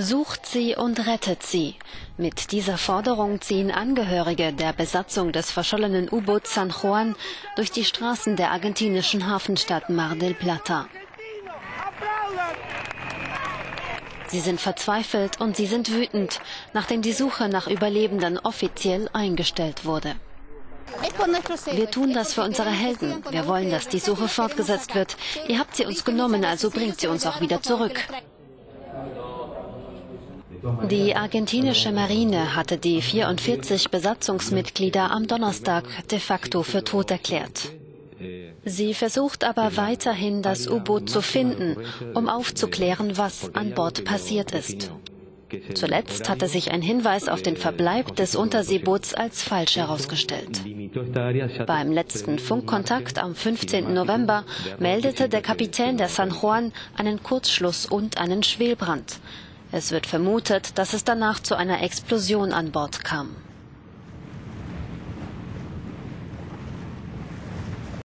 Sucht sie und rettet sie. Mit dieser Forderung ziehen Angehörige der Besatzung des verschollenen U-Boots San Juan durch die Straßen der argentinischen Hafenstadt Mar del Plata. Sie sind verzweifelt und sie sind wütend, nachdem die Suche nach Überlebenden offiziell eingestellt wurde. Wir tun das für unsere Helden. Wir wollen, dass die Suche fortgesetzt wird. Ihr habt sie uns genommen, also bringt sie uns auch wieder zurück. Die argentinische Marine hatte die 44 Besatzungsmitglieder am Donnerstag de facto für tot erklärt. Sie versucht aber weiterhin, das U-Boot zu finden, um aufzuklären, was an Bord passiert ist. Zuletzt hatte sich ein Hinweis auf den Verbleib des Unterseeboots als falsch herausgestellt. Beim letzten Funkkontakt am 15. November meldete der Kapitän der San Juan einen Kurzschluss und einen Schwelbrand. Es wird vermutet, dass es danach zu einer Explosion an Bord kam.